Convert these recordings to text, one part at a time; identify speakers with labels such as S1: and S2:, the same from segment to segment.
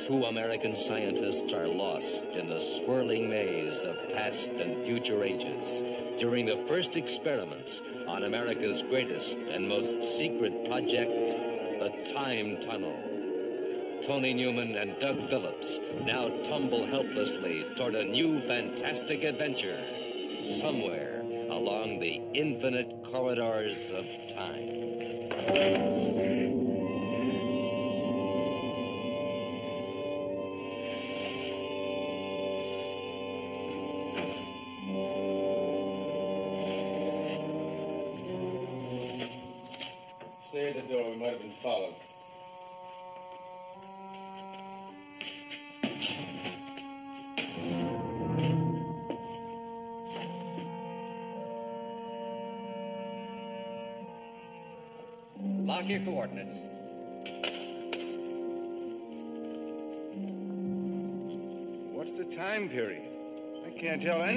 S1: two American scientists are lost in the swirling maze of past and future ages during the first experiments on America's greatest and most secret project, the Time Tunnel. Tony Newman and Doug Phillips now tumble helplessly toward a new fantastic adventure somewhere along the infinite corridors of time.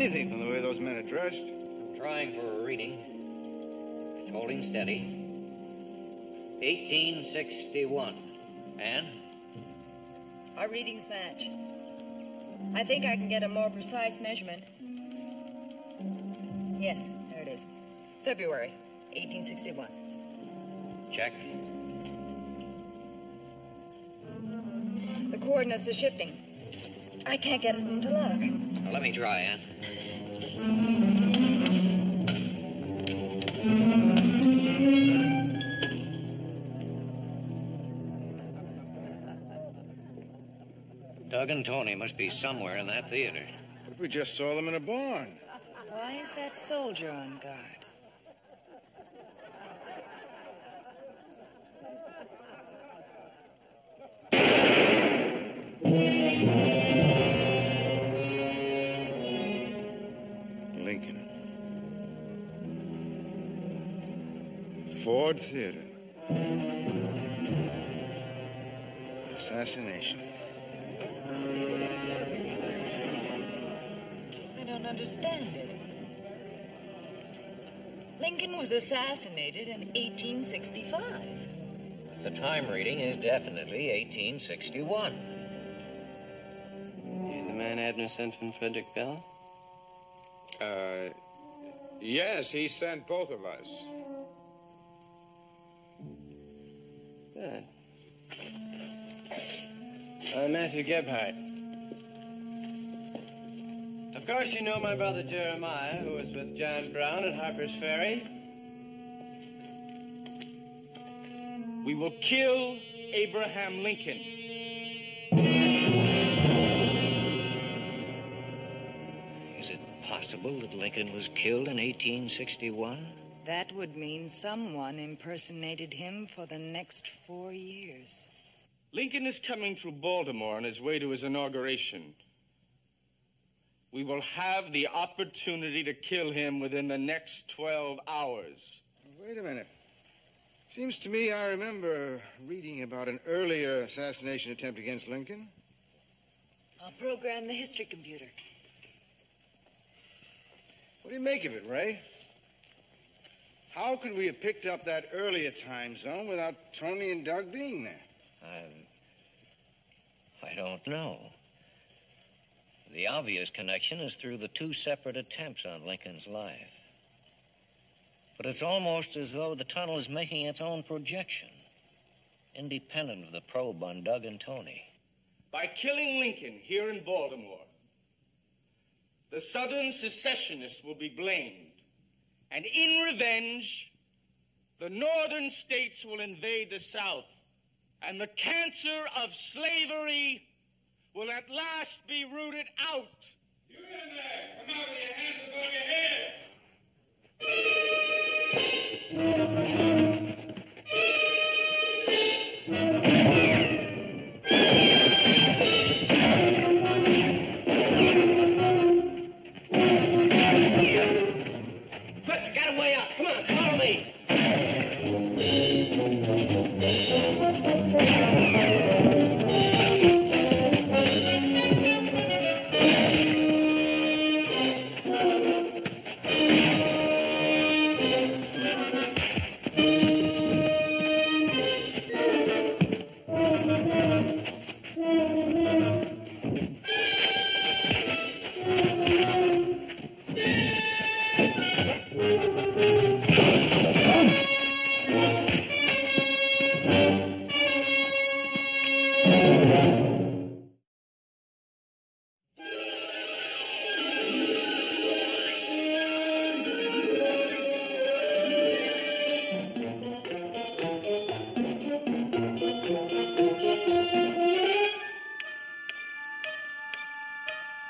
S2: Anything from the way those men are dressed.
S3: I'm trying for a reading. It's holding steady. 1861. Anne?
S4: Our readings match. I think I can get a more precise measurement. Yes, there it is. February 1861.
S3: Check.
S4: The coordinates are shifting. I can't get them to lock.
S3: Now, let me try, Anne. Eh? Doug and Tony must be somewhere in that theater.
S2: But we just saw them in a barn.
S4: Why is that soldier on guard?
S2: Lincoln. Ford Theater. Assassination.
S4: I don't understand it. Lincoln was assassinated in 1865.
S3: The time reading is definitely 1861.
S5: You the man Abner sent from Frederick Bell?
S6: Uh, yes, he sent both of us.
S5: Good. I'm Matthew Gebhardt. Of course, you know my brother Jeremiah, who was with John Brown at Harper's Ferry.
S7: We will kill Abraham Lincoln.
S3: Is it possible that Lincoln was killed in 1861?
S4: That would mean someone impersonated him for the next four years.
S7: Lincoln is coming through Baltimore on his way to his inauguration. We will have the opportunity to kill him within the next 12 hours.
S2: Wait a minute. Seems to me I remember reading about an earlier assassination attempt against Lincoln.
S4: I'll program the history computer.
S2: What do you make of it, Ray? How could we have picked up that earlier time zone without Tony and Doug being there?
S3: I, I don't know. The obvious connection is through the two separate attempts on Lincoln's life. But it's almost as though the tunnel is making its own projection, independent of the probe on Doug and Tony.
S7: By killing Lincoln here in Baltimore, the Southern secessionists will be blamed. And in revenge, the Northern states will invade the South. And the cancer of slavery will at last be rooted out.
S6: You in there! Come out with your hands above your head!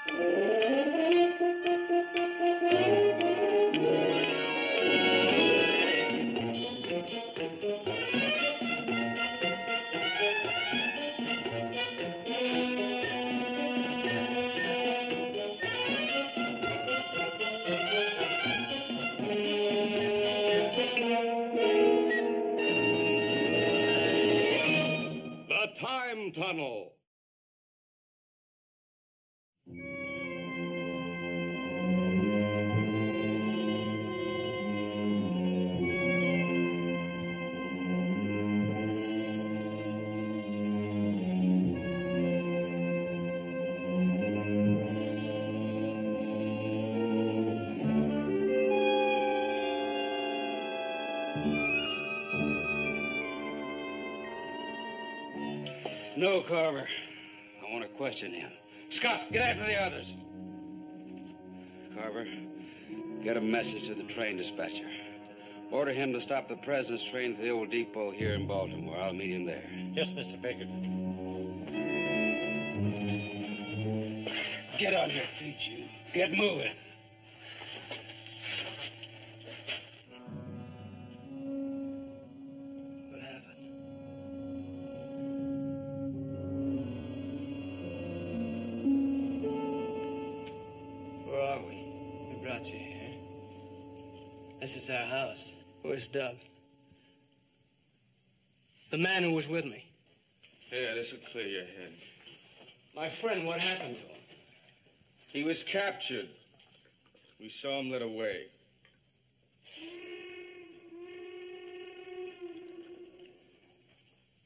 S8: The
S9: No, Carver. I want to question him.
S10: Scott, get after the others.
S9: Carver, get a message to the train dispatcher. Order him to stop the president's train at the old depot here in Baltimore. I'll meet him there.
S5: Yes, Mr. Baker.
S9: Get on your feet, you. Get moving.
S10: Doug? The man who was with me.
S7: Here, this will clear your head.
S10: My friend, what happened to him?
S7: He was captured. We saw him led away.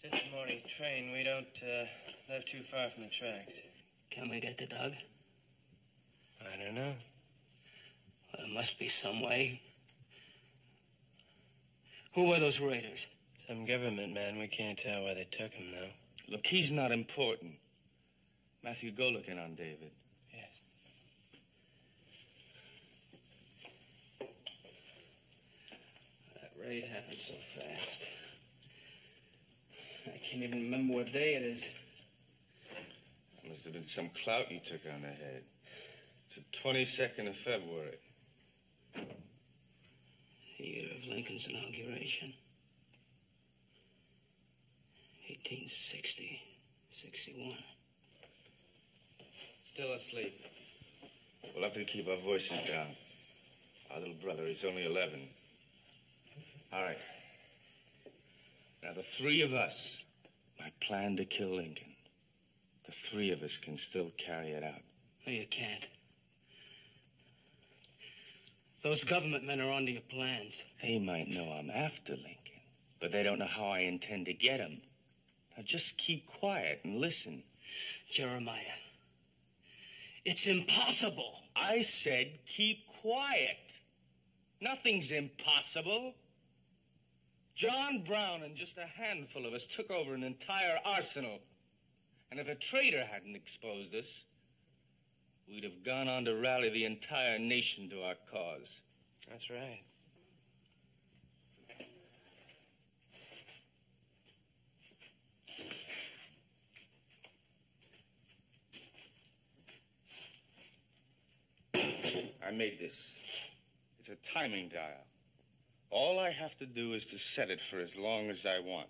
S10: This morning train, we don't uh, live too far from the tracks. Can we get to Doug? I don't know. Well, there must be some way. Who were those raiders? Some government man. We can't tell where they took him, though.
S7: Look, he's not important. Matthew, go looking on David.
S10: Yes. That raid happened so fast. I can't even remember what day it is.
S7: Must have been some clout you took on the head. It's the 22nd of February.
S10: The year of Lincoln's inauguration. 1860, 61. Still asleep.
S7: We'll have to keep our voices down. Our little brother, is only 11. All right. Now, the three of us, I plan to kill Lincoln. The three of us can still carry it out.
S10: No, you can't. Those government men are onto your plans.
S7: They might know I'm after Lincoln, but they don't know how I intend to get him. Now, just keep quiet and listen.
S10: Jeremiah, it's impossible.
S7: I said keep quiet. Nothing's impossible. John Brown and just a handful of us took over an entire arsenal. And if a traitor hadn't exposed us, we'd have gone on to rally the entire nation to our cause.
S10: That's right.
S7: I made this. It's a timing dial. All I have to do is to set it for as long as I want.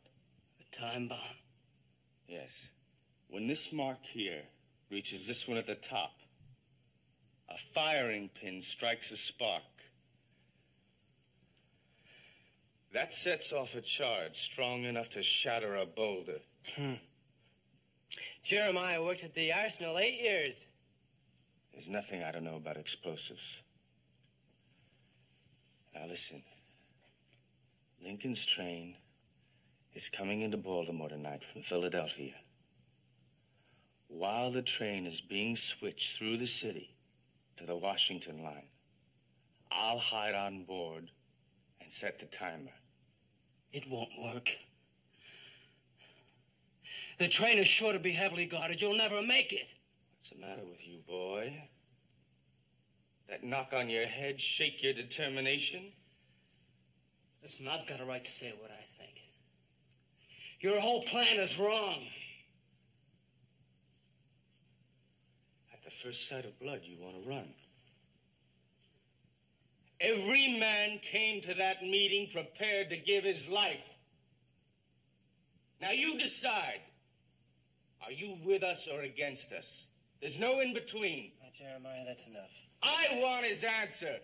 S10: A time bomb.
S7: Yes. When this mark here reaches this one at the top, a firing pin strikes a spark. That sets off a charge strong enough to shatter a boulder. Hmm.
S10: Jeremiah worked at the arsenal eight years.
S7: There's nothing I don't know about explosives. Now listen. Lincoln's train is coming into Baltimore tonight from Philadelphia. While the train is being switched through the city to the Washington line, I'll hide on board and set the timer.
S10: It won't work.
S5: The train is sure to be heavily guarded. You'll never make it.
S7: What's the matter with you, boy? That knock on your head shake your determination?
S5: Listen, I've got a right to say what I think. Your whole plan is wrong.
S7: At the first sight of blood, you want to run. Every man came to that meeting prepared to give his life. Now you decide. Are you with us or against us? There's no in between.
S5: Now, Jeremiah, that's enough.
S7: I want his answer.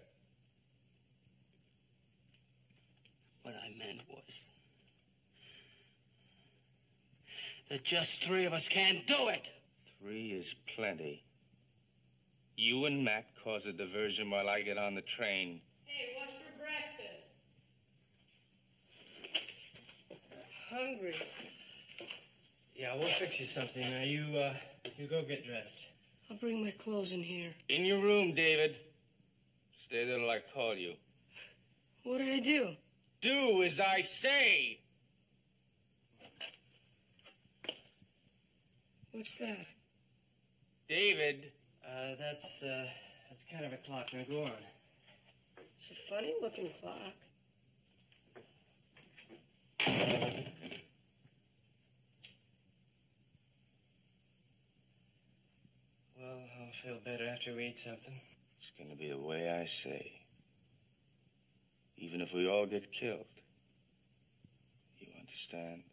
S5: What I meant was that just three of us can't do it.
S7: Three is plenty. You and Matt cause a diversion while I get on the train.
S4: Hey, what's for breakfast?
S5: Hungry. Yeah, we'll fix you something. Now you, uh, you go get dressed. I'll bring my clothes in here.
S7: In your room, David. Stay there till I call you.
S5: What did I do?
S7: Do as I say.
S5: What's that?
S7: David.
S5: Uh, that's, uh, that's kind of a clock. Now go on. It's a funny looking clock. Well, I'll feel better after we eat something.
S7: It's gonna be the way I say. Even if we all get killed. You understand?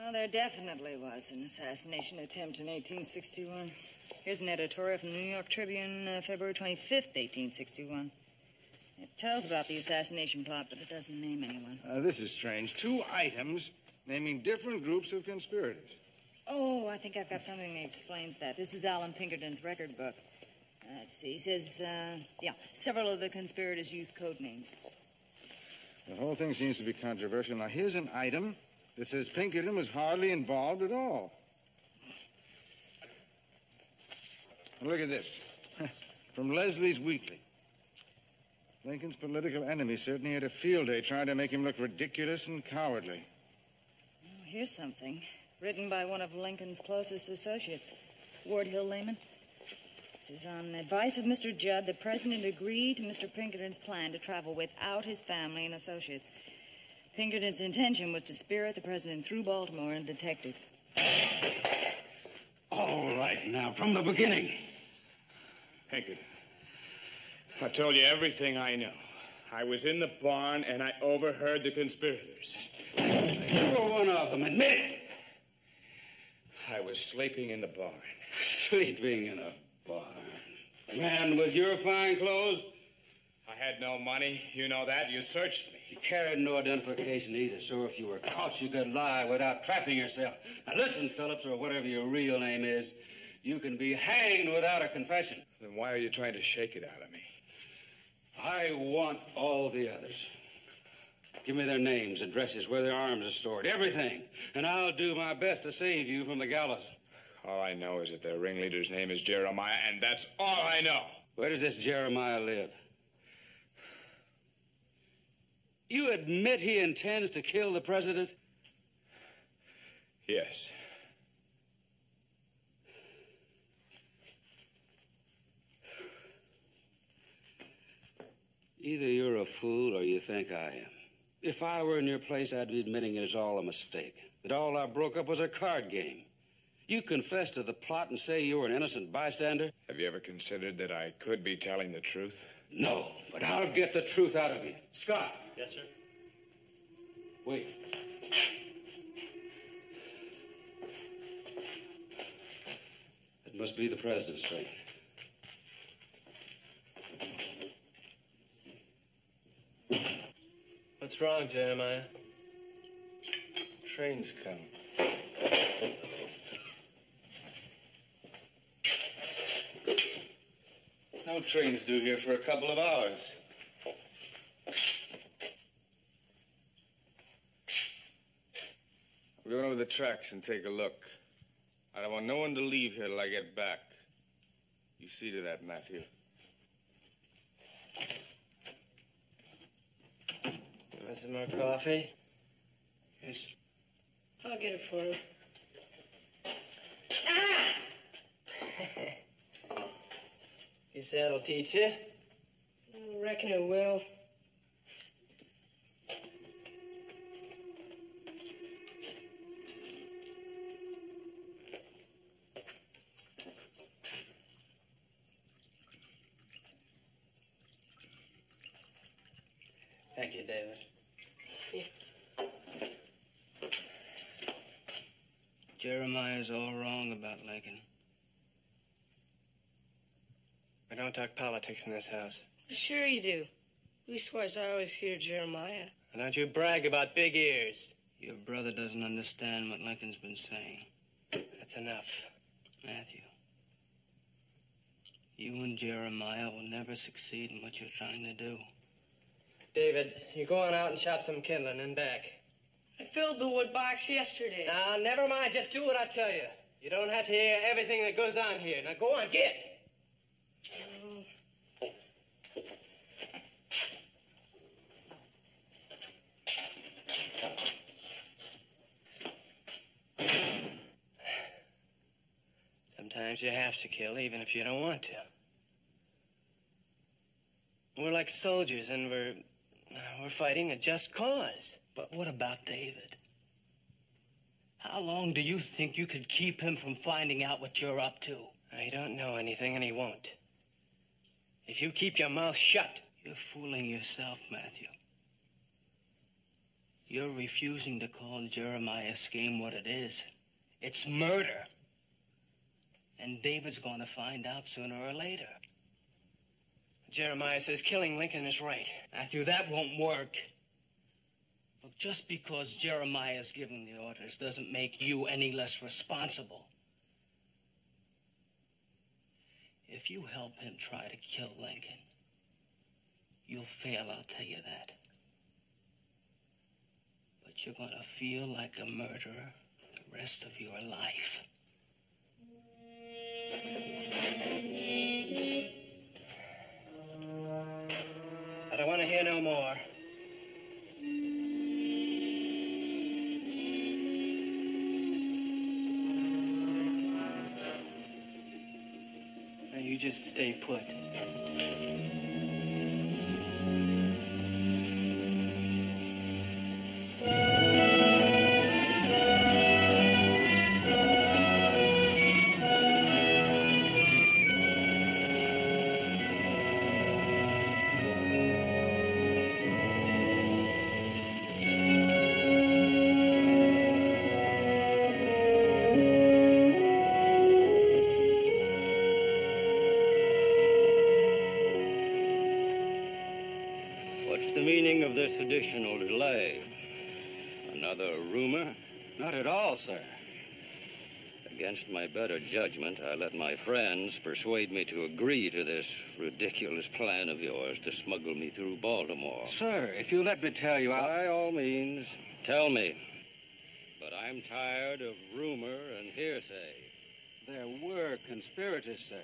S4: Well, there definitely was an assassination attempt in 1861. Here's an editorial from the New York Tribune, uh, February 25th, 1861. It tells about the assassination plot, but it doesn't name anyone.
S2: Uh, this is strange. Two items naming different groups of conspirators.
S4: Oh, I think I've got something that explains that. This is Allan Pinkerton's record book. Uh, let's see. He says, uh, yeah, several of the conspirators use code names.
S2: The whole thing seems to be controversial. Now, here's an item that says Pinkerton was hardly involved at all. Look at this from Leslie's Weekly. Lincoln's political enemy certainly had a field day trying to make him look ridiculous and cowardly.
S4: Oh, here's something written by one of Lincoln's closest associates, Ward Hill Lamon. This is on advice of Mr. Judd, the president agreed to Mr. Pinkerton's plan to travel without his family and associates. Pinkerton's intention was to spirit the president through Baltimore and detective.
S6: All right, now, from the beginning.
S11: Pinkerton, I've told you everything I know. I was in the barn and I overheard the conspirators.
S6: You were one of them, admit it.
S11: I was sleeping in the barn.
S6: Sleeping in a barn. A man with your fine clothes.
S11: I had no money. You know that. You searched me.
S6: You carried no identification either, so if you were caught, you could lie without trapping yourself. Now listen, Phillips, or whatever your real name is, you can be hanged without a confession.
S11: Then why are you trying to shake it out of me?
S6: I want all the others. Give me their names, addresses, where their arms are stored, everything. And I'll do my best to save you from the gallows.
S11: All I know is that their ringleader's name is Jeremiah, and that's all I know.
S6: Where does this Jeremiah live? You admit he intends to kill the president?
S11: Yes.
S6: Either you're a fool or you think I am. If I were in your place, I'd be admitting it was all a mistake. That all I broke up was a card game. You confess to the plot and say you were an innocent bystander?
S11: Have you ever considered that I could be telling the truth?
S6: No, but I'll get the truth out of you. Scott.
S5: Yes, sir.
S6: Wait. It must be the president's train.
S5: What's wrong, Jeremiah?
S7: Train's come. No trains due here for a couple of hours. We're going over the tracks and take a look. I don't want no one to leave here till I get back. You see to that, Matthew.
S5: Want some more coffee?
S10: Yes. I'll get it for him. Ah! Guess that'll teach you. I reckon it will. Thank you, David. Jeremiah's all wrong about Lincoln.
S5: We don't talk politics in this house.
S10: Sure you do. Leastwise, I always hear Jeremiah.
S5: And don't you brag about big ears.
S10: Your brother doesn't understand what Lincoln's been saying.
S5: That's enough.
S10: Matthew, you and Jeremiah will never succeed in what you're trying to do.
S5: David, you go on out and chop some kindling and back.
S10: I filled the wood box yesterday.
S5: Now, never mind. Just do what I tell you. You don't have to hear everything that goes on here. Now, go on, get. Sometimes you have to kill even if you don't want to. We're like soldiers and we're we're fighting a just cause.
S10: But what about David? How long do you think you could keep him from finding out what you're up to?
S5: He don't know anything and he won't. If you keep your mouth shut,
S10: You're fooling yourself, Matthew. You're refusing to call Jeremiah's scheme what it is. It's murder. And David's going to find out sooner or later.
S5: Jeremiah says killing Lincoln is right.
S10: Matthew, that won't work. But just because Jeremiah's giving the orders doesn't make you any less responsible. If you help him try to kill Lincoln, you'll fail, I'll tell you that. But you're going to feel like a murderer the rest of your life.
S5: I don't want to hear no more. You just stay put.
S12: Better judgment, I let my friends persuade me to agree to this ridiculous plan of yours to smuggle me through Baltimore.
S6: Sir, if you let me tell you, I'll...
S12: By all means, tell me. But I'm tired of rumor and hearsay.
S6: There were conspirators, sir.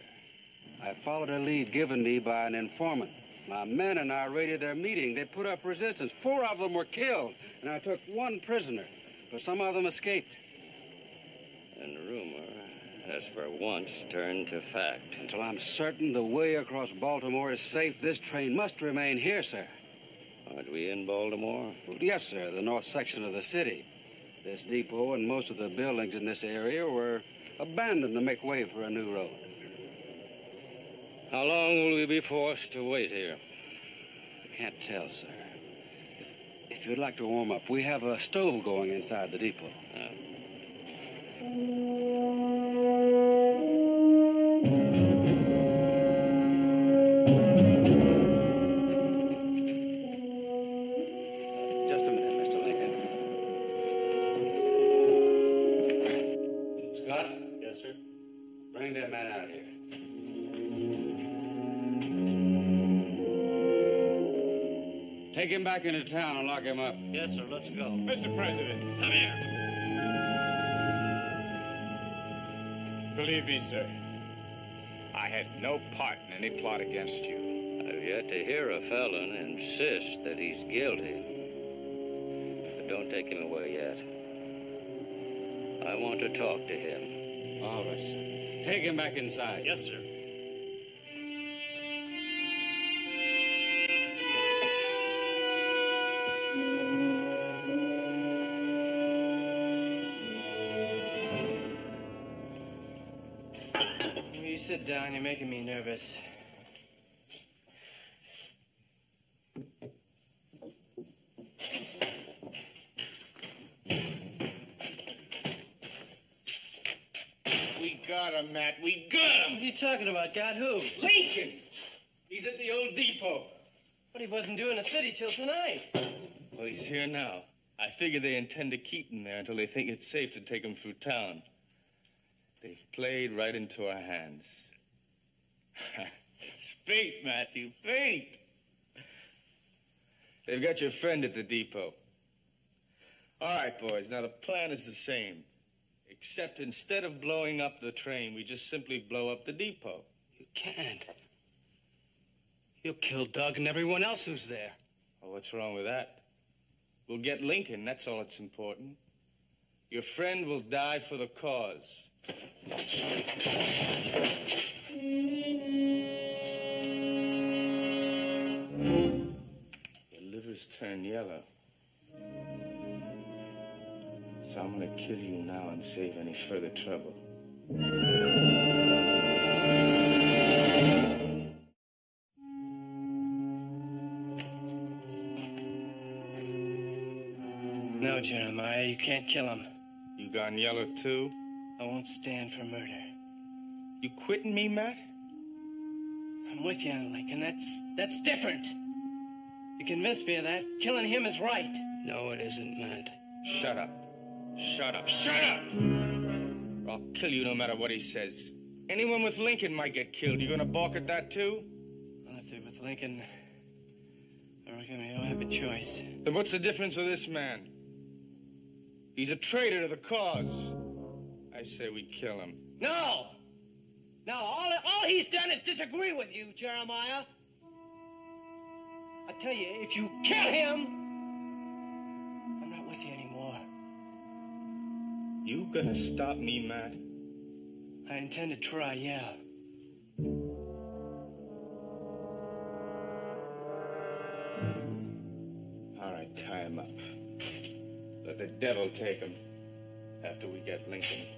S6: I followed a lead given me by an informant. My men and I raided their meeting. They put up resistance. Four of them were killed, and I took one prisoner, but some of them escaped.
S12: And rumor has for once turned to fact.
S6: Until I'm certain the way across Baltimore is safe, this train must remain here, sir.
S12: Aren't we in Baltimore?
S6: Yes, sir, the north section of the city. This depot and most of the buildings in this area were abandoned to make way for a new road.
S12: How long will we be forced to wait here?
S6: I can't tell, sir. If, if you'd like to warm up, we have a stove going inside the depot. Just back into town and lock him up.
S13: Yes, sir. Let's go.
S11: Mr. President,
S13: Come here.
S11: believe me, sir, I had no part in any plot against you.
S12: I've yet to hear a felon insist that he's guilty. But don't Don't take him away yet. I want to talk to him.
S6: All right, sir. Take him back inside.
S11: Yes, sir.
S5: You sit down. You're making me nervous.
S7: We got him, Matt. We got him.
S5: What are you talking about? Got who?
S7: Lincoln. He's at the old depot.
S5: But he wasn't due in the city till tonight.
S7: Well, he's here now. I figure they intend to keep him there until they think it's safe to take him through town. They've played right into our hands. it's fate, Matthew, fate. They've got your friend at the depot. All right, boys, now the plan is the same. Except instead of blowing up the train, we just simply blow up the depot.
S5: You can't. You'll kill Doug and everyone else who's there.
S7: Well, what's wrong with that? We'll get Lincoln, that's all that's important. Your friend will die for the cause. Your liver's turned yellow. So I'm gonna kill you now and save any further trouble.
S5: No, Jeremiah, you can't kill him.
S7: You gone yellow too?
S5: I won't stand for murder.
S7: You quitting me, Matt?
S5: I'm with you, on Lincoln. That's that's different. You convinced me of that. Killing him is right. No, it isn't, Matt.
S7: Shut up. Shut up. Shut up! I'll kill you no matter what he says. Anyone with Lincoln might get killed. You gonna balk at that too?
S5: Well, if they're with Lincoln, I reckon we don't have a choice.
S7: Then what's the difference with this man? He's a traitor to the cause. I say we kill him.
S5: No! No, all, all he's done is disagree with you, Jeremiah. I tell you, if you kill him, I'm not with you anymore.
S7: You gonna stop me, Matt?
S5: I intend to try, yeah.
S7: All right, tie him up. Let the devil take him after we get Lincoln.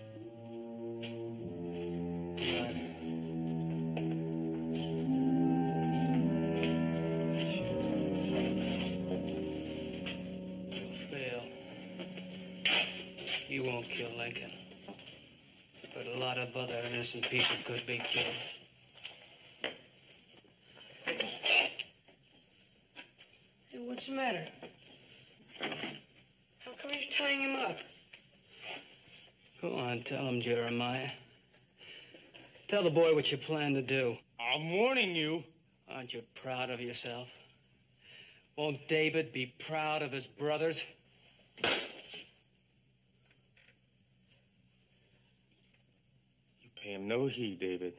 S5: fail. You won't kill Lincoln. But a lot of other innocent people could be killed. Hey, what's the matter? How come you're tying him up? Go on, tell him, Jeremiah. Tell the boy what you plan to do.
S7: I'm warning you.
S5: Aren't you proud of yourself? Won't David be proud of his brothers?
S7: You pay him no heed, David.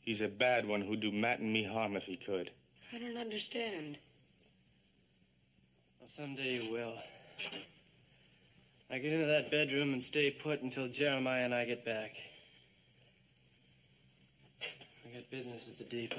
S7: He's a bad one who'd do Matt and me harm if he could.
S14: I don't understand.
S5: Well, someday you will. I get into that bedroom and stay put until Jeremiah and I get back. I got business at the depot.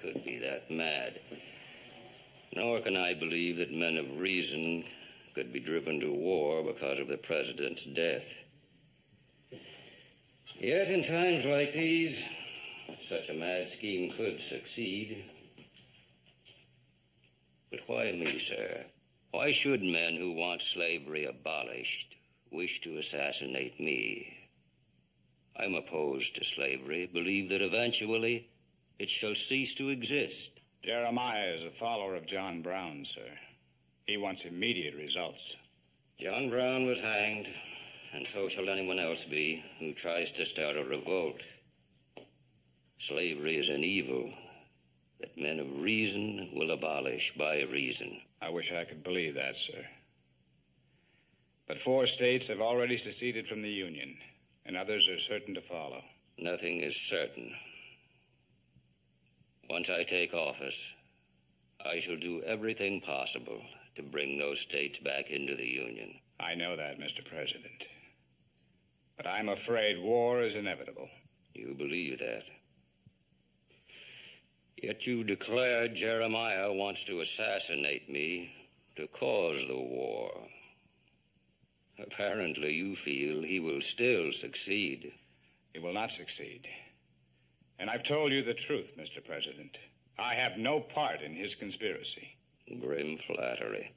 S12: Could be that mad. Nor can I believe that men of reason could be driven to war because of the president's death. Yet, in times like these, such a mad scheme could succeed. But why me, sir? Why should men who want slavery abolished wish to assassinate me? I'm opposed to slavery, believe that eventually it shall cease to exist.
S11: Jeremiah is a follower of John Brown, sir. He wants immediate results.
S12: John Brown was hanged, and so shall anyone else be who tries to start a revolt. Slavery is an evil that men of reason will abolish by reason.
S11: I wish I could believe that, sir. But four states have already seceded from the Union, and others are certain to follow.
S12: Nothing is certain. Once I take office, I shall do everything possible to bring those states back into the Union.
S11: I know that, Mr. President. But I'm afraid war is inevitable.
S12: You believe that? Yet you declared Jeremiah wants to assassinate me to cause the war. Apparently, you feel he will still succeed.
S11: He will not succeed. And I've told you the truth, Mr. President. I have no part in his conspiracy.
S12: Grim flattery.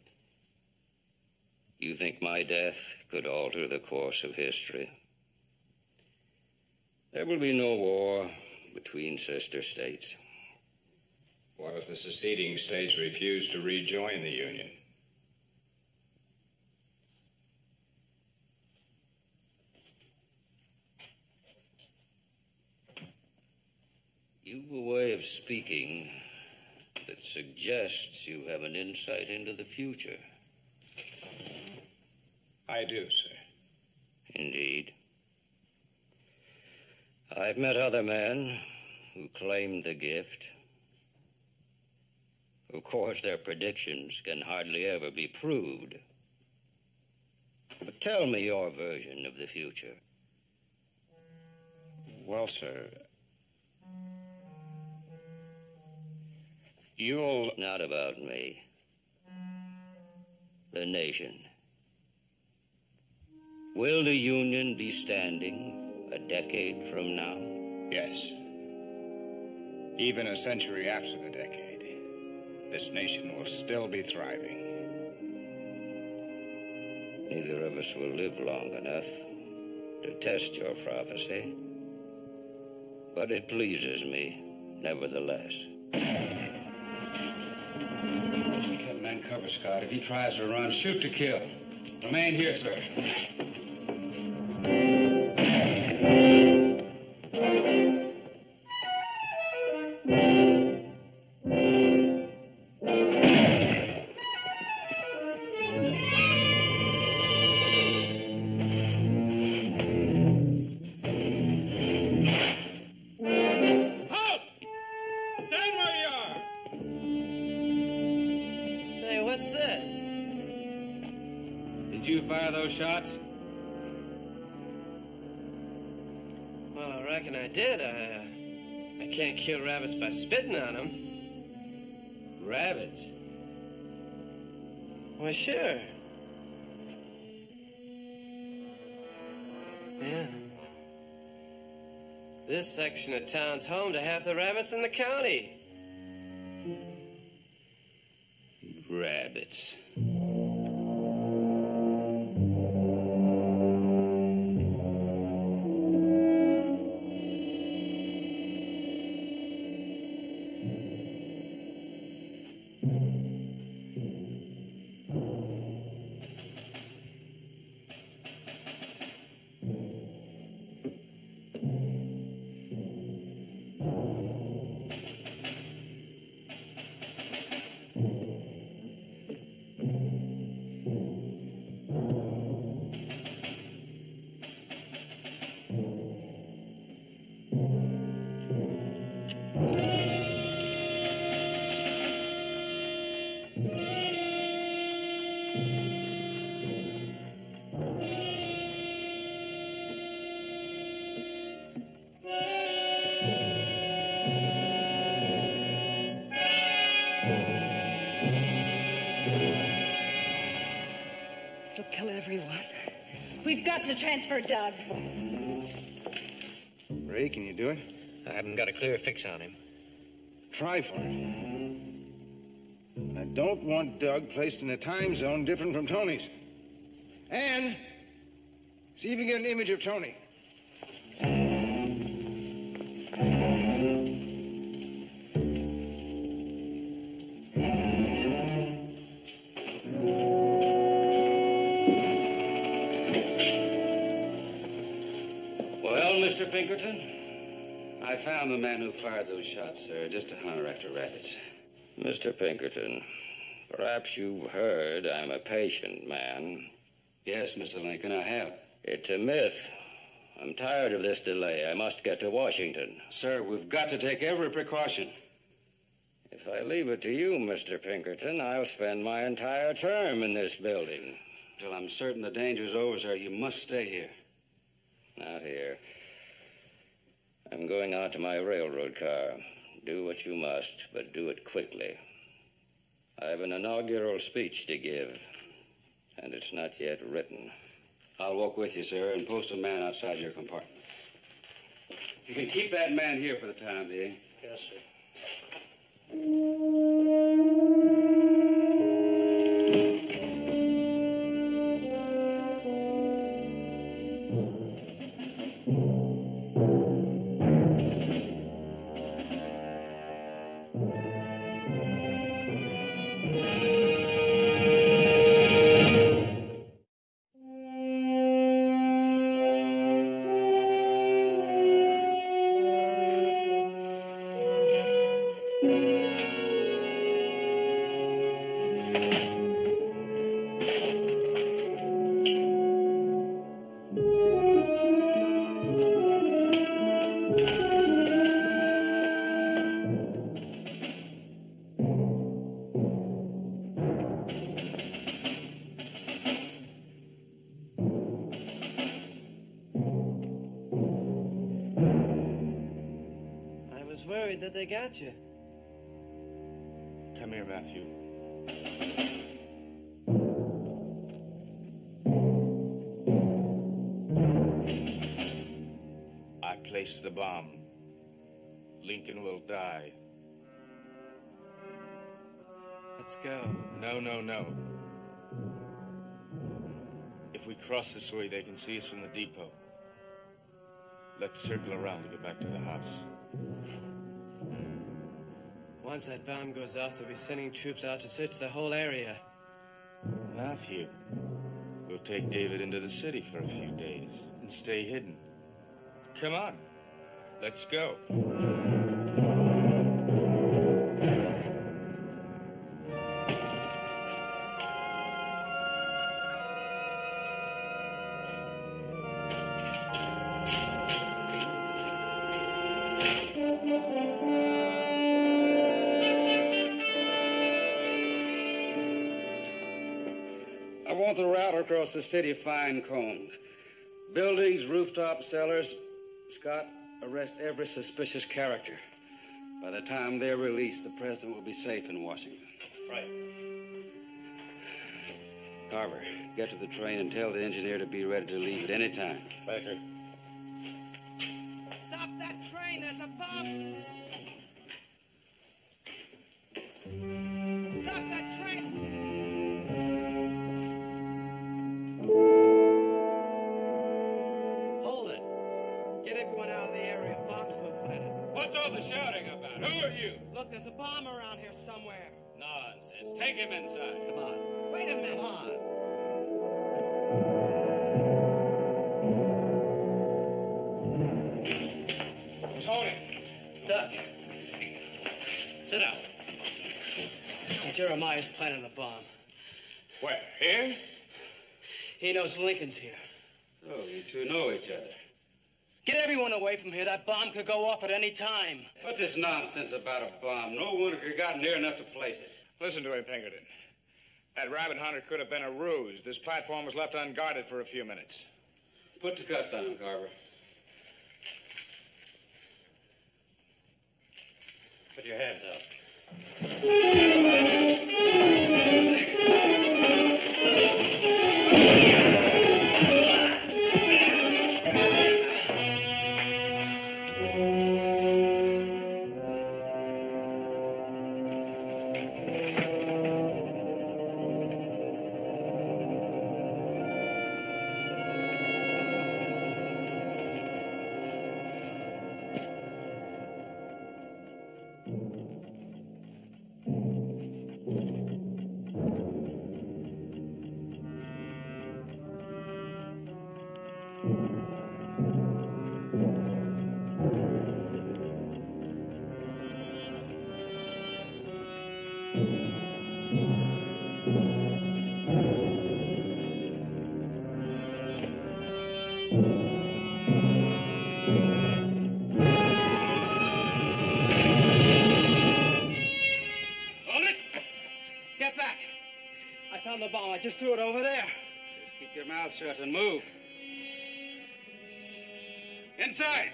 S12: You think my death could alter the course of history? There will be no war between sister states.
S11: What if the seceding states refuse to rejoin the Union?
S12: You've a way of speaking that suggests you have an insight into the future.
S11: I do, sir.
S12: Indeed. I've met other men who claimed the gift. Of course, their predictions can hardly ever be proved. But tell me your version of the future.
S11: Well, sir, you'll.
S12: Not about me. The nation. Will the Union be standing a decade from now?
S11: Yes. Even a century after the decade, this nation will still be thriving.
S12: Neither of us will live long enough to test your prophecy, but it pleases me, nevertheless.
S6: Keep that man cover, Scott. If he tries to run, shoot to kill. Remain here, sir.
S5: Rabbits by spitting on them.
S6: Rabbits?
S5: Why, sure. Yeah. This section of town's home to half the rabbits in the county.
S4: It'll everyone. We've got to transfer Doug.
S2: Ray, can you do it?
S12: I haven't got a clear fix on him.
S2: Try for it. I don't want Doug placed in a time zone different from Tony's. And see if you can get an image of Tony.
S6: Man who fired those shots, sir. Just a hunter after rabbits.
S12: Mr. Pinkerton, perhaps you've heard I'm a patient man.
S6: Yes, Mr. Lincoln, I have.
S12: It's a myth. I'm tired of this delay. I must get to Washington.
S6: Sir, we've got to take every precaution.
S12: If I leave it to you, Mr. Pinkerton, I'll spend my entire term in this building.
S6: Till I'm certain the danger's over, sir, you must stay here.
S12: Not here. I'm going out to my railroad car. Do what you must, but do it quickly. I have an inaugural speech to give, and it's not yet written.
S6: I'll walk with you, sir, and post a man outside your compartment. You can keep that man here for the time being.
S5: Yes, sir.
S7: Come here, Matthew. I placed the bomb. Lincoln will die.
S5: Let's go.
S7: No, no, no. If we cross this way, they can see us from the depot. Let's circle around to get back to the house.
S5: Once that bomb goes off, they'll be sending troops out to search the whole area.
S7: Matthew, we'll take David into the city for a few days and stay hidden. Come on, let's go.
S6: The city fine combed. Buildings, rooftop cellars. Scott, arrest every suspicious character. By the time they're released, the president will be safe in Washington.
S5: Right.
S6: Carver, get to the train and tell the engineer to be ready to leave at any time.
S7: Baker.
S5: He knows Lincoln's here.
S6: Oh, you two know each other.
S5: Get everyone away from here. That bomb could go off at any time.
S6: What's this nonsense about a bomb? No one could have gotten near enough to place it.
S7: Listen to him, Pinkerton. That rabbit hunter could have been a ruse. This platform was left unguarded for a few minutes.
S6: Put the cuffs on him, Carver.
S5: Put your hands up.
S6: Inside!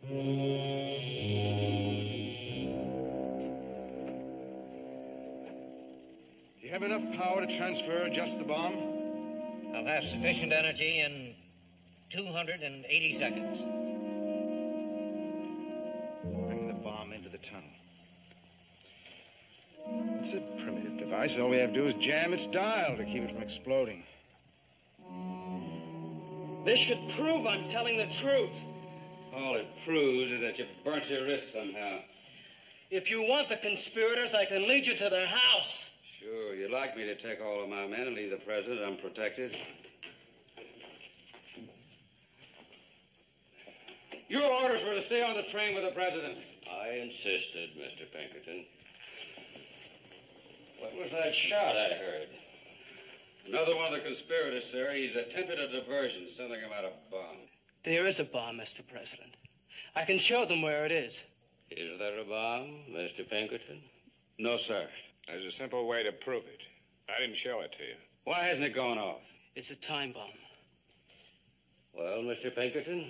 S2: Do you have enough power to transfer just the bomb?
S12: I'll have sufficient energy in 280 seconds.
S2: Bring the bomb into the tunnel. It's a primitive device. All we have to do is jam its dial to keep it from exploding.
S5: This should prove I'm telling the truth.
S6: All it proves is that you burnt your wrist somehow.
S5: If you want the conspirators, I can lead you to their house.
S6: Sure, you'd like me to take all of my men and leave the president unprotected. Your orders were to stay on the train with the president.
S12: I insisted, Mr. Pinkerton. What was that shot I heard?
S6: Another one of the conspirators, sir. He's attempted a diversion, something about a bomb.
S5: There is a bomb, Mr. President. I can show them where it is.
S12: Is there a bomb, Mr. Pinkerton?
S6: No, sir.
S11: There's a simple way to prove it. Let him show it to you.
S6: Why hasn't it gone off?
S5: It's a time bomb.
S12: Well, Mr. Pinkerton,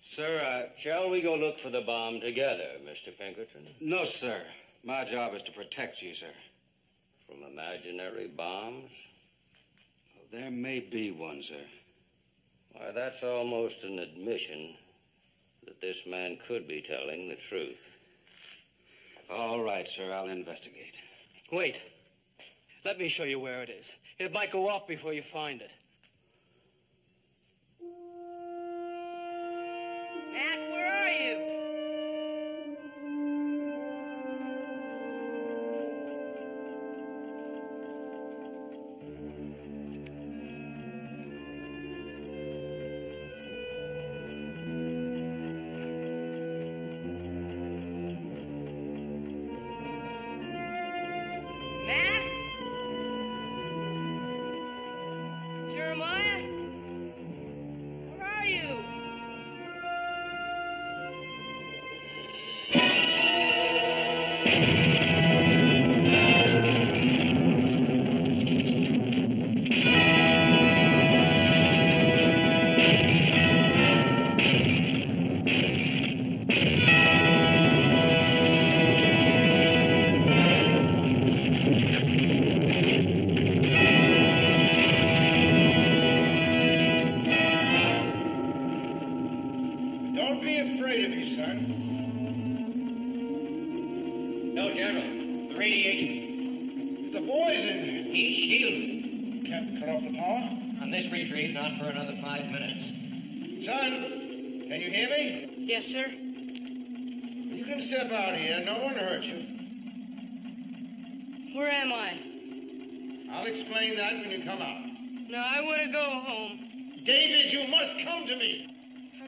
S6: Sir, I...
S12: shall we go look for the bomb together, Mr. Pinkerton?
S6: No, sir. My job is to protect you, sir.
S12: From imaginary bombs?
S6: There may be one, sir.
S12: Why, that's almost an admission that this man could be telling the truth.
S6: All right, sir. I'll investigate.
S5: Wait. Let me show you where it is. It might go off before you find it.
S14: Matt, where are you?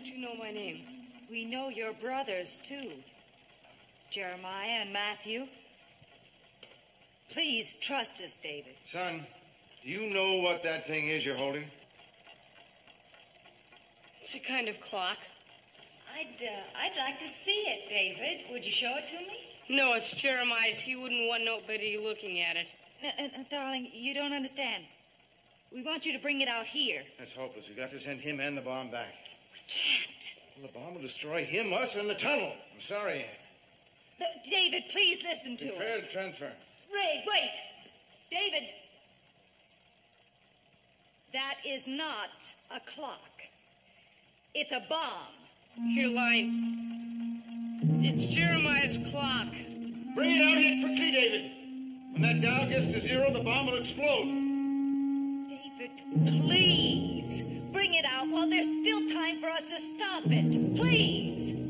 S14: How'd you know my name?
S4: We know your brothers, too. Jeremiah and Matthew. Please trust us, David.
S2: Son, do you know what that thing is you're holding?
S14: It's a kind of clock.
S4: I'd, uh, I'd like to see it, David. Would you show it to me?
S14: No, it's Jeremiah's. He wouldn't want nobody looking at it.
S4: No, no, no, darling, you don't understand. We want you to bring it out here.
S2: That's hopeless. We've got to send him and the bomb back.
S4: We can't.
S2: Well, the bomb will destroy him, us, and the tunnel. I'm sorry, Ann.
S4: No, David, please listen to
S2: Prepare
S4: us.
S2: to transfer.
S4: Ray, wait. David. That is not a clock. It's a bomb.
S14: Here, line. It's Jeremiah's clock.
S2: Bring it out here quickly, David. When that dial gets to zero, the bomb will explode.
S4: David, please. Bring it out while there's still time for us to stop it. Please.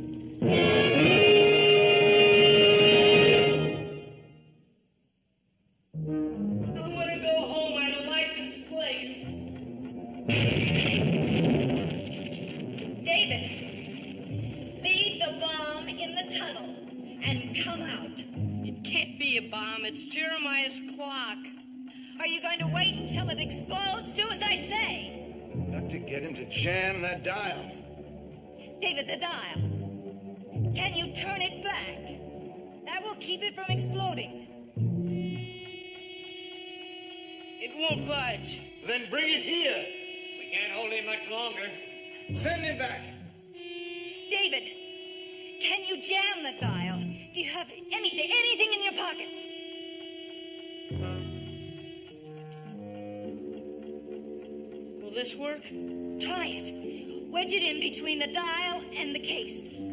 S14: I want to go home. I don't like this place.
S4: David, leave the bomb in the tunnel and come out.
S14: It can't be a bomb. It's Jeremiah's clock.
S4: Are you going to wait until it explodes? Do as I say.
S2: Got to get him to jam that dial.
S4: David, the dial. Can you turn it back? That will keep it from exploding.
S14: It won't budge.
S2: Then bring it here.
S12: We can't hold him much longer.
S2: Send him back.
S4: David, can you jam the dial? Do you have anything, anything in your pockets?
S14: This work?
S4: Try it. Wedge it in between the dial and the case.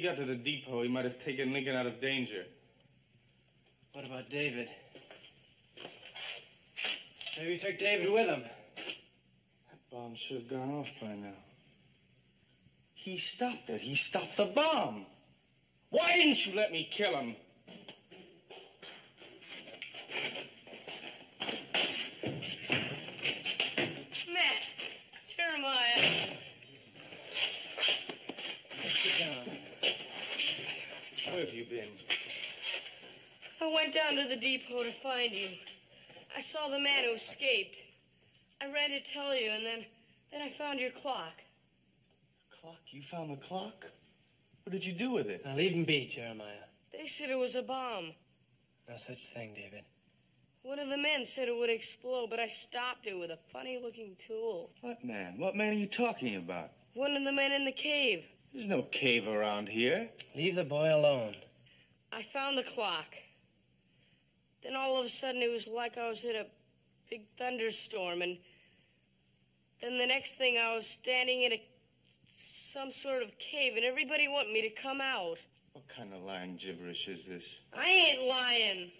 S7: He got to the depot, he might have taken Lincoln out of danger.
S5: What about David? Maybe he took David with him.
S7: That bomb should have gone off by now. He stopped it. He stopped the bomb. Why didn't you let me kill him?
S14: I went down to the depot to find you. I saw the man who escaped. I ran to tell you, and then, then I found your clock.
S7: Clock? You found the clock? What did you do with it?
S5: Now leave him be, Jeremiah.
S14: They said it was a bomb.
S5: No such thing, David.
S14: One of the men said it would explode, but I stopped it with a funny-looking tool.
S7: What man? What man are you talking about?
S14: One of the men in the cave.
S7: There's no cave around here.
S5: Leave the boy alone.
S14: I found the clock. Then all of a sudden it was like I was in a big thunderstorm and then the next thing I was standing in a some sort of cave and everybody wanted me to come out.
S7: What kind of lying gibberish is this?
S14: I ain't lying.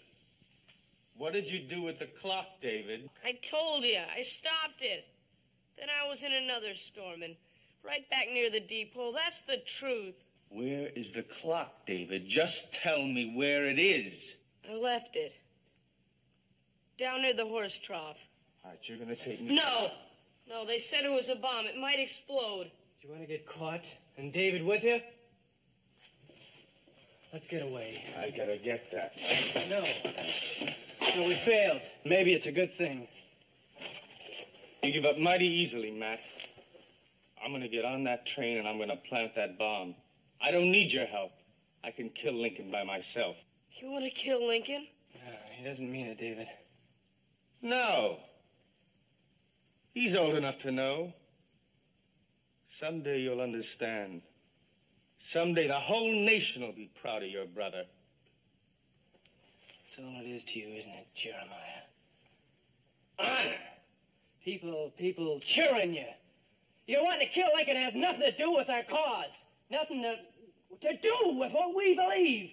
S7: What did you do with the clock, David?
S14: I told you. I stopped it. Then I was in another storm and right back near the depot. That's the truth.
S7: Where is the clock, David? Just tell me where it is.
S14: I left it. Down near the horse trough.
S7: All right, you're gonna take me.
S14: No. No, they said it was a bomb. It might explode.
S5: Do you want to get caught? And David with you? Let's get away.
S7: I gotta get that.
S5: No. No, we failed. Maybe it's a good thing.
S7: You give up mighty easily, Matt. I'm gonna get on that train and I'm gonna plant that bomb. I don't need your help. I can kill Lincoln by myself.
S14: You want to kill Lincoln?
S5: No, he doesn't mean it, David.
S7: No. He's old enough to know. Someday you'll understand. Someday the whole nation will be proud of your brother.
S5: That's all it is to you, isn't it, Jeremiah? Honor. People, people cheering you. You want to kill Lincoln has nothing to do with our cause. Nothing to, to do with what we believe.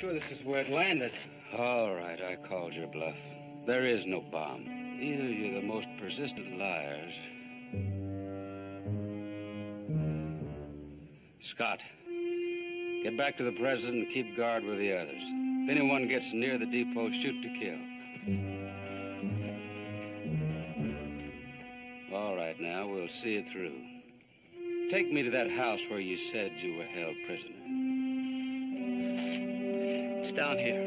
S5: Sure this is where it landed.
S6: All right, I called your bluff. There is no bomb. Either you're the most persistent liars. Scott, get back to the president and keep guard with the others. If anyone gets near the depot, shoot to kill. All right, now, we'll see it through. Take me to that house where you said you were held prisoner.
S5: It's down here.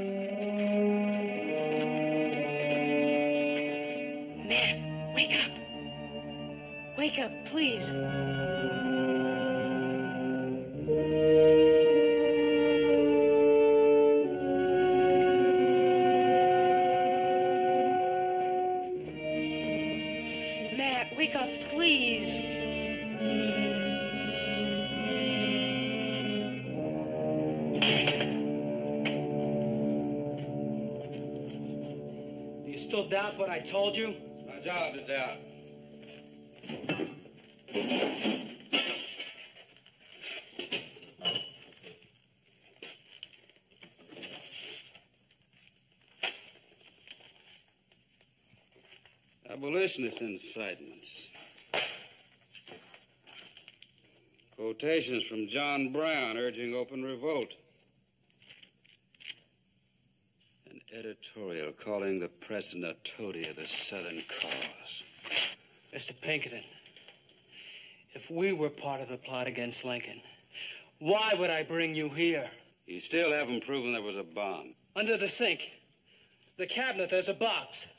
S14: Matt, wake up. Wake up, please.
S6: Abolitionist incitements. Quotations from John Brown urging open revolt. An editorial calling the president a toady of the Southern cause.
S5: Mr. Pinkerton, if we were part of the plot against Lincoln, why would I bring you here?
S6: You still haven't proven there was a bomb.
S5: Under the sink. The cabinet, there's a box.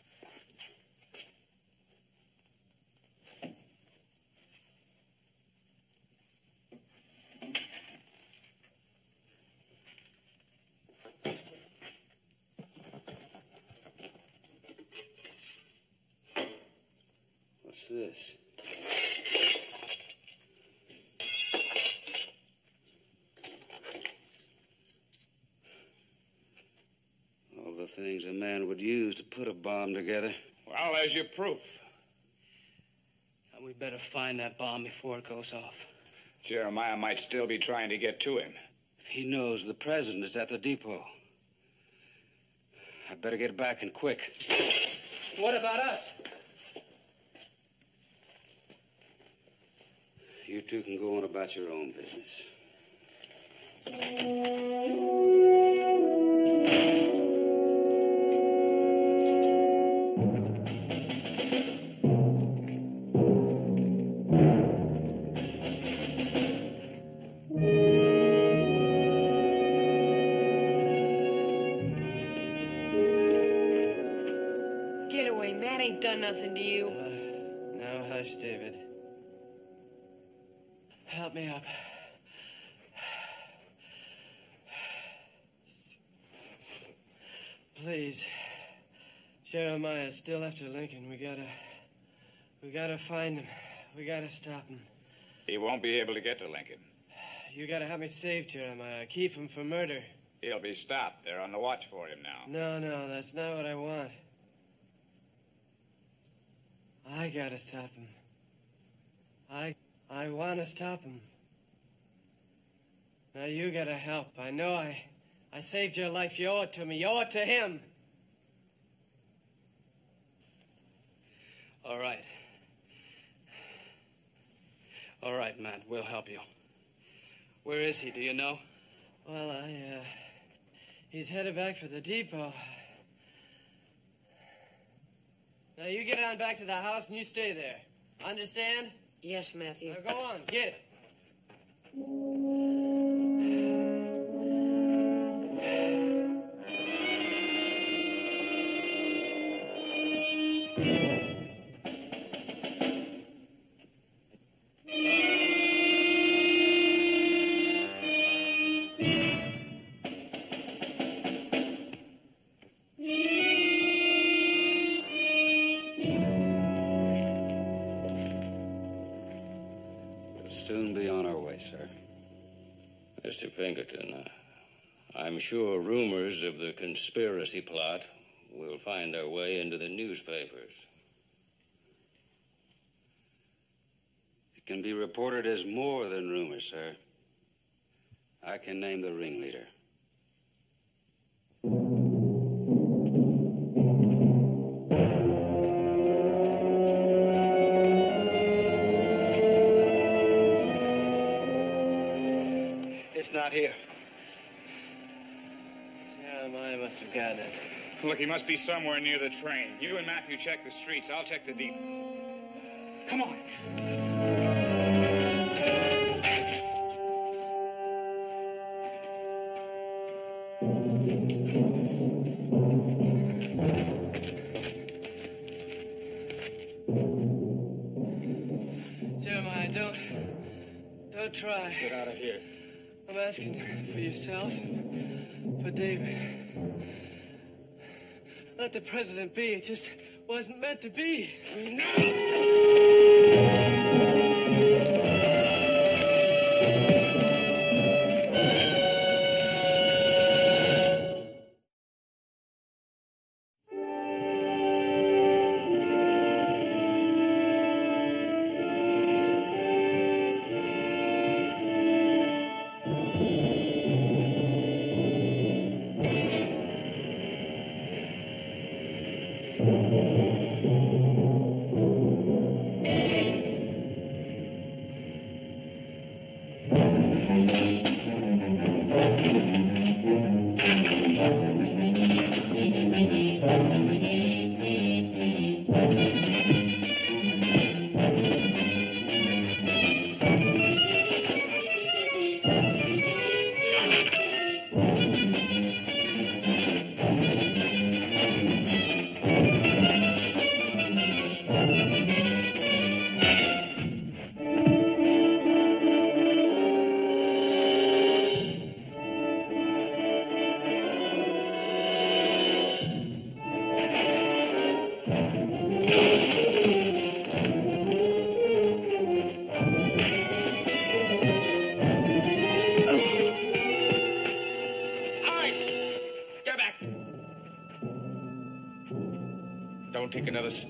S6: What's this? All the things a man would use to put a bomb together.
S11: Well, there's your proof.
S5: We better find that bomb before it goes off.
S11: Jeremiah might still be trying to get to him.
S6: If he knows the president is at the depot. I better get back and quick.
S5: What about us?
S6: You two can go on about your own business.
S14: Nothing to you.
S5: Now, hush, David. Help me up. Please. Jeremiah's still after Lincoln. We gotta. We gotta find him. We gotta stop him.
S11: He won't be able to get to Lincoln.
S5: You gotta help me save Jeremiah. Keep him from murder.
S11: He'll be stopped. They're on the watch for him now.
S5: No, no, that's not what I want. I gotta stop him. I I wanna stop him. Now you gotta help. I know I I saved your life. You owe it to me. You owe it to him. All right. All right, Matt. We'll help you. Where is he? Do you know? Well, I, uh, he's headed back for the depot. Now you get on back to the house and you stay there. Understand?
S14: Yes, Matthew.
S5: Now go on, get.
S6: soon
S12: conspiracy plot will find their way into the newspapers.
S6: It can be reported as more than rumors, sir. I can name the ringleader.
S5: It's not here. Jeremiah must have gotten it.
S7: Look, he must be somewhere near the train. You and Matthew check the streets. I'll check the depot. Come on.
S5: Jeremiah, don't. Don't try.
S7: Get out of here.
S5: I'm asking for yourself, for David. The president be. It just wasn't meant to be.
S7: All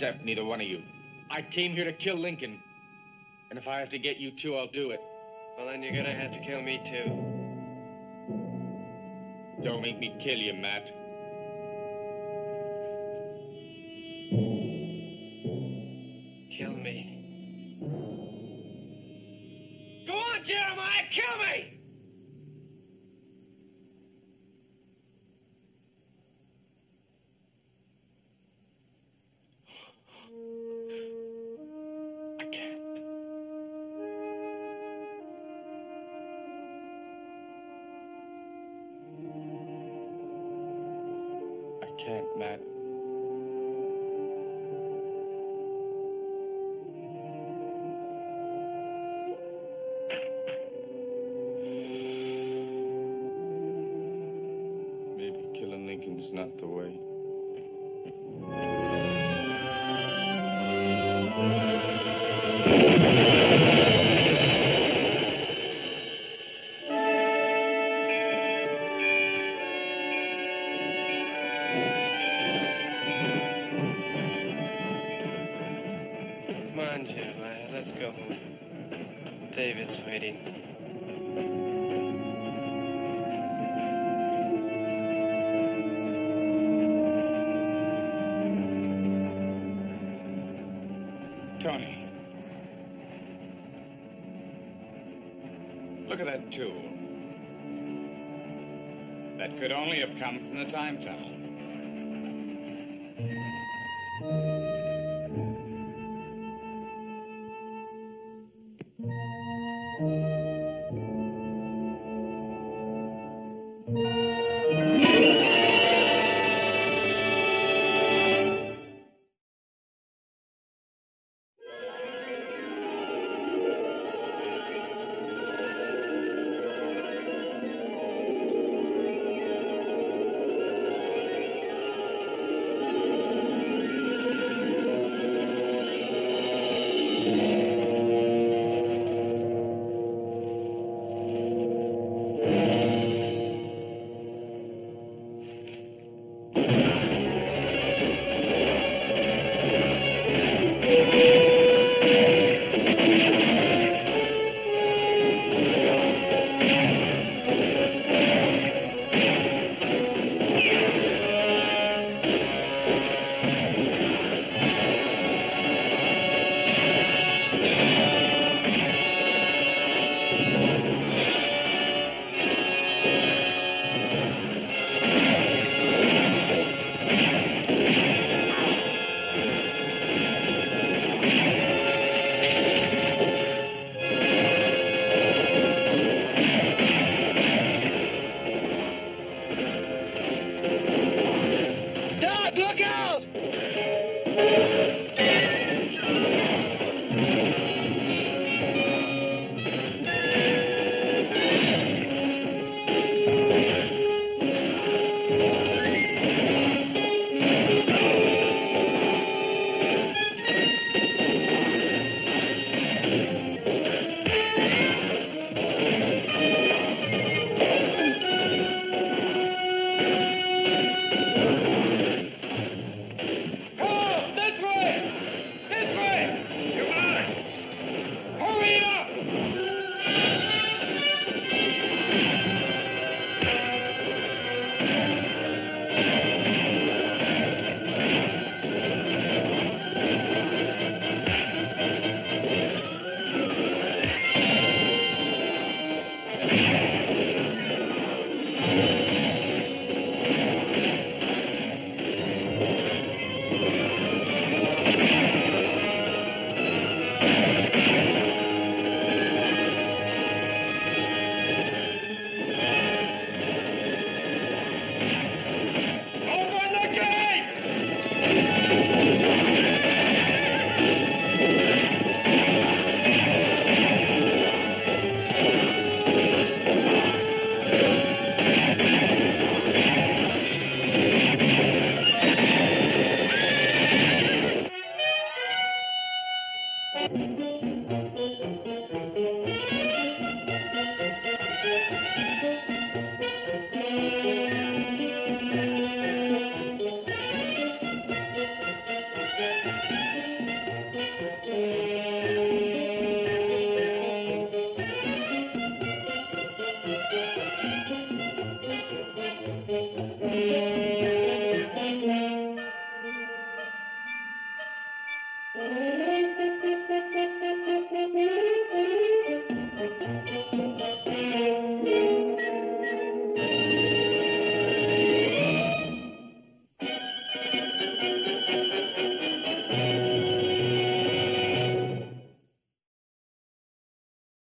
S7: step, neither one of you. I came here to kill Lincoln. And if I have to get you too, I'll do it.
S5: Well, then you're gonna have to kill me too.
S7: Don't make me kill you, Matt.
S5: Kill me. Go on, Jeremiah, kill me! Come
S7: from the time tunnel.